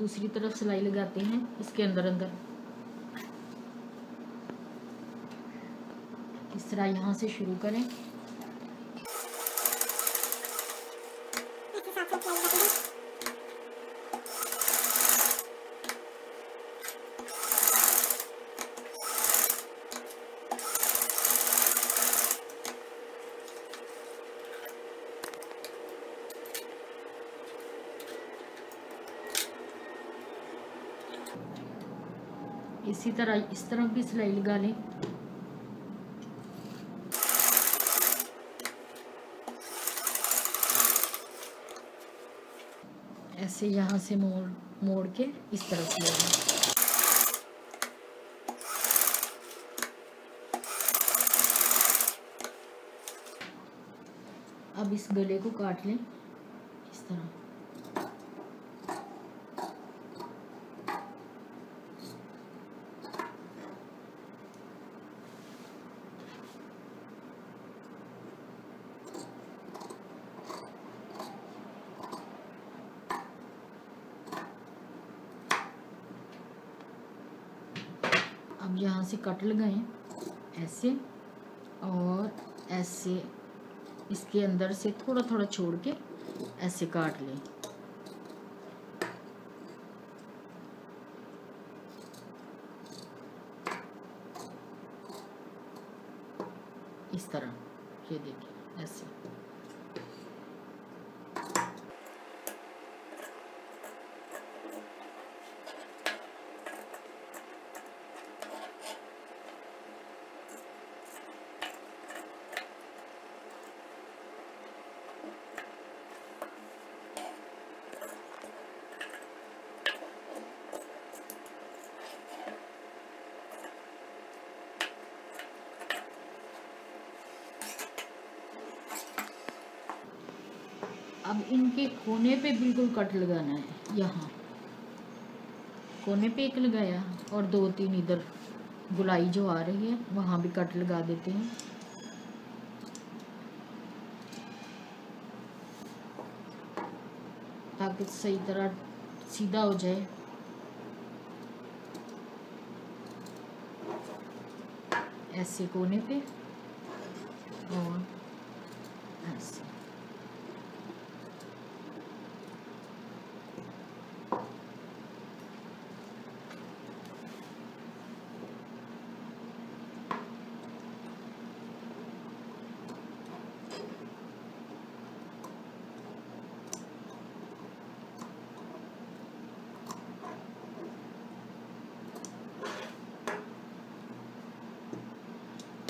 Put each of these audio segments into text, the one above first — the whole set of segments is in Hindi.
दूसरी तरफ़ सिलाई लगाते हैं इसके अंदर अंदर इस तरह यहाँ से शुरू करें। इसी तरह, इस तरफ़ भी सिलाई लगा लें। ऐसे यहाँ से मोड़ मोड़ के इस तरफ़ ले लें। अब इस गले को काट लें, इस तरह अब यहाँ से कट लगाएँ ऐसे और ऐसे इसके अंदर से थोड़ा थोड़ा छोड़ के ऐसे काट लें। इस तरह, ये देखिए, ऐसे। अब इनके कोने पे बिल्कुल कट लगाना है, यहाँ। कोने पे एक लगाया और दो तीन इधर गुलाई जो आ रही है, वहाँ भी कट लगा देते हैं। ताकि सही तरह सीधा हो जाए। ऐसे कोने पे और ऐसे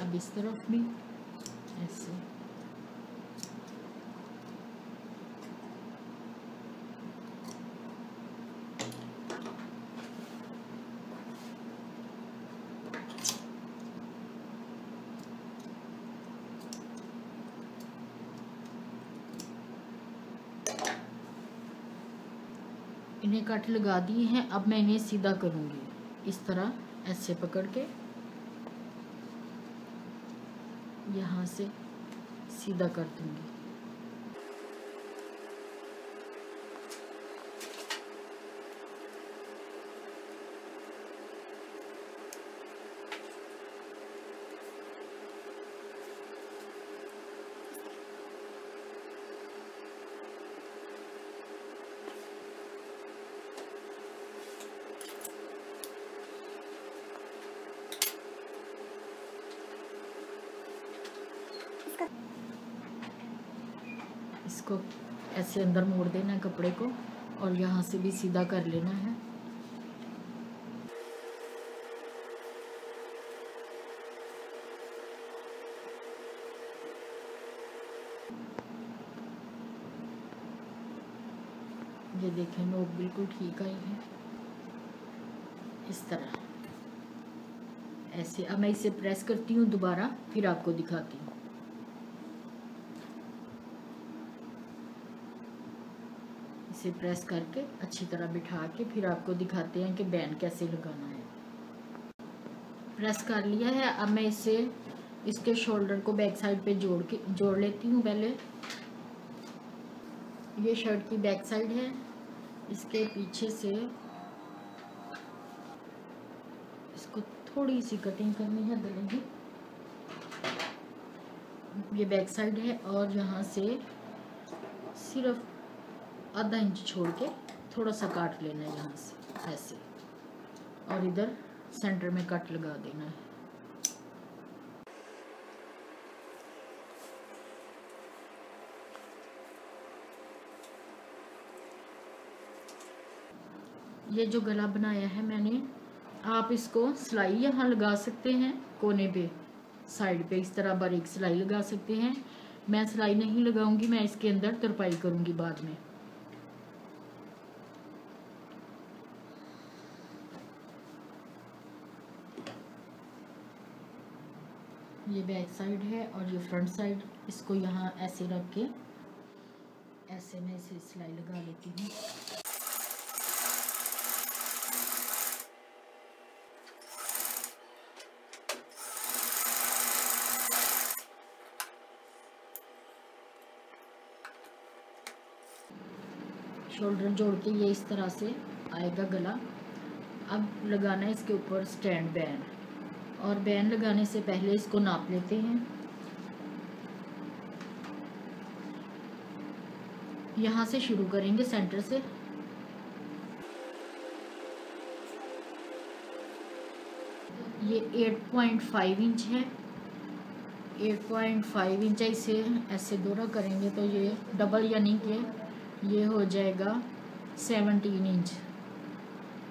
अब इस तरफ़ भी ऐसे इन्हें कट लगा दिए हैं, अब मैं इन्हें सीधा करूँगी। इस तरह ऐसे पकड़ के यहाँ से सीधा कर दूँगी। इसको ऐसे अंदर मोड़ देना है कपड़े को और यहाँ से भी सीधा कर लेना है। ये देखें नोक बिल्कुल ठीक आई है। इस तरह। ऐसे, अब मैं इसे प्रेस करती हूँ दोबारा, फिर आपको दिखाती हूँ। इसे प्रेस करके अच्छी तरह बिठा के फिर आपको दिखाते हैं कि बैंड कैसे लगाना है। प्रेस कर लिया है। अब मैं इसे, इसके शोल्डर को बैक साइड पे जोड़ के, जोड़ लेती हूँ पहले। ये शर्ट की बैक साइड है। इसके पीछे से इसको थोड़ी सी कटिंग करनी है गले की ये बैक साइड है और यहाँ से सिर्फ़ आधा इंच छोड़ के थोड़ा सा काट लेना है यहाँ से, ऐसे। और इधर सेंटर में कट लगा देना है। ये जो गला बनाया है मैंने, आप इसको सिलाई यहाँ लगा सकते हैं, कोने पे साइड पे इस तरह बारीक सिलाई लगा सकते हैं। मैं सिलाई नहीं लगाऊँगी, मैं इसके अंदर तरपाई करूँगी बाद में। ये बैक साइड है और ये फ्रंट साइड। इसको यहाँ ऐसे रख के ऐसे मैं इसे सिलाई लगा लेती हूँ। शोल्डर जोड़ के ये इस तरह से आएगा गला। अब लगाना है इसके ऊपर स्टैंड बैन। और बैन लगाने से पहले इसको नाप लेते हैं। यहाँ से शुरू करेंगे सेंटर से। ये 8.5 इंच है। 8.5 इंच इसे ऐसे दोरा करेंगे तो ये डबल यानी कि ये हो जाएगा सेवनटीन इंच।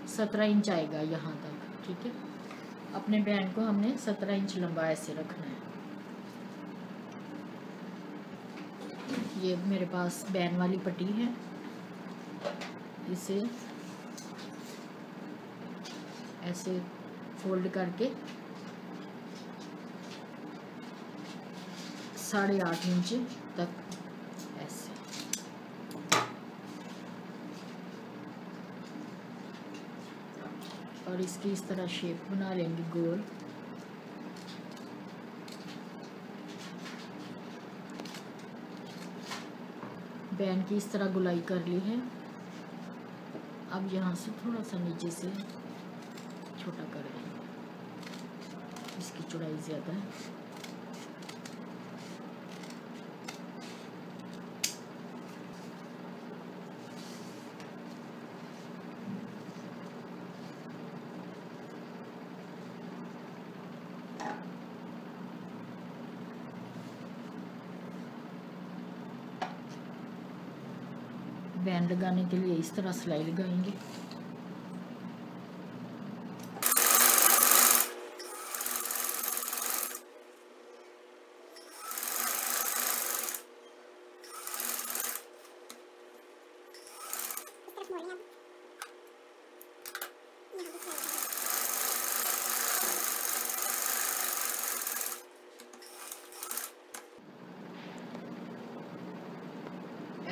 सत्रह इंच आएगा यहाँ तक, ठीक है? अपने बैंड को हमने सत्रह इंच लंबा ऐसे रखना है। ये मेरे पास बैन वाली पट्टी है। इसे ऐसे फोल्ड करके साढ़े आठ इंच तक और इसकी इस तरह शेप बना लेंगे गोल। बैन की इस तरह गुलाई कर ली है। अब यहाँ से थोड़ा सा नीचे से छोटा कर देंगे। इसकी चौड़ाई ज़्यादा है। बैंड लगाने के लिए इस तरह सिलाई लगाएँगे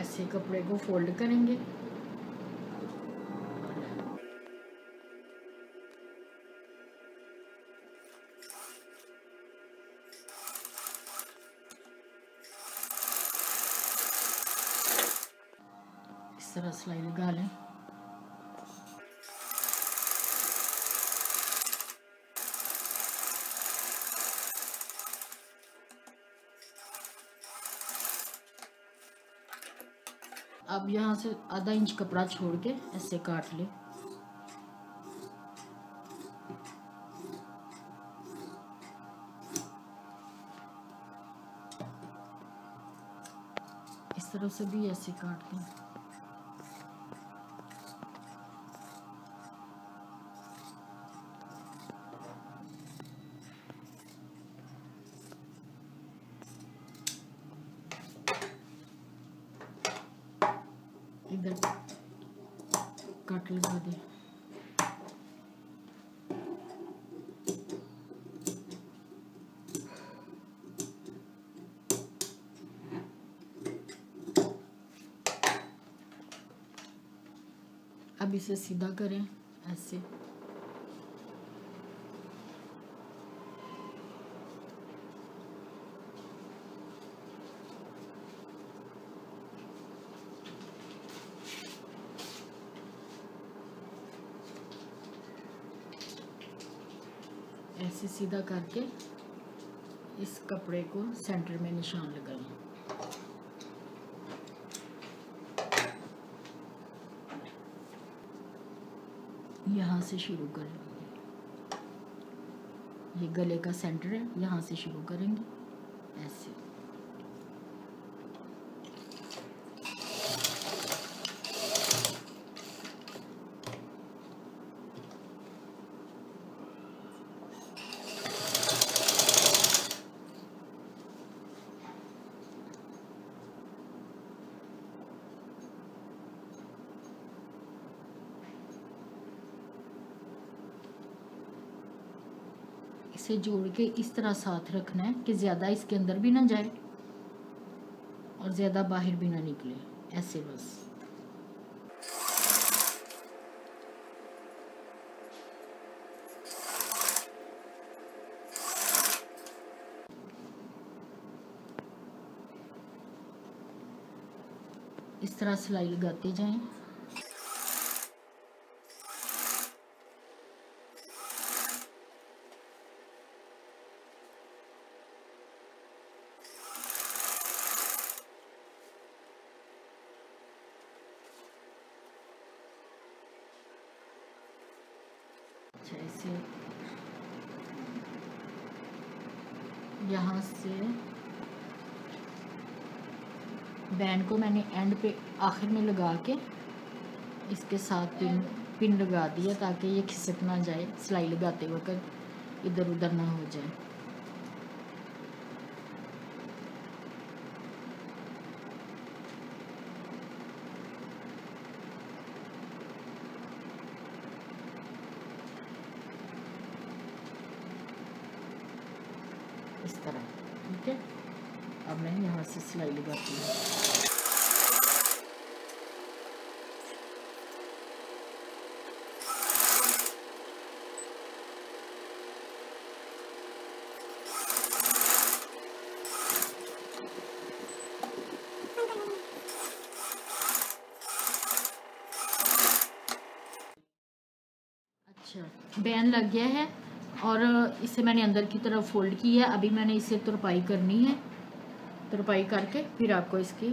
ऐसे कपड़े को फोल्ड करेंगे। इस तरह सिलाई लगा लें अब यहाँ से आधा इंच कपड़ा छोड़ के ऐसे काट ले। इस तरह से भी ऐसे काट लें। अब इसे सीधा करें, ऐसे। ऐसे सीधा करके इस कपड़े को सेंटर में निशान लगाइए से शुरू कर। ये गले का सेंटर है यहाँ से शुरू करेंगे। ऐसे। इसे जोड़ के इस तरह साथ रखना है कि ज़्यादा इसके अंदर भी ना जाए और ज़्यादा बाहर भी ना निकले। ऐसे बस। इस तरह सिलाई लगाते जाएँ। ऐसे। यहाँ से बैंड को मैंने एंड पे आखिर में लगा के इसके साथ पिन पिन लगा दिया ताकि ये खिसक ना जाए सिलाई लगाते वक्त इधर उधर ना हो जाए। इस तरह, ठीक है? अब मैं यहाँ से सिलाई लगाती हूँ। अच्छा बैन लग गया है। और इसे मैंने अंदर की तरफ़ फोल्ड की है। अभी मैंने इसे तुरपाई करनी है। तुरपाई करके फिर आपको इसकी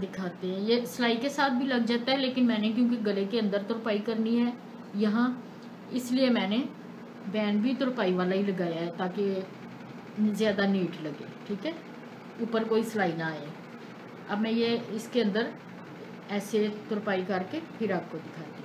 दिखाते हैं। ये सिलाई के साथ भी लग जाता है, लेकिन मैंने क्योंकि गले के अंदर तुरपाई करनी है यहाँ, इसलिए मैंने बैन भी तुरपाई वाला ही लगाया है ताकि ज़्यादा नीट लगे, ठीक है? ऊपर कोई सिलाई ना आए। अब मैं ये इसके अंदर ऐसे तुरपाई करके फिर आपको दिखाती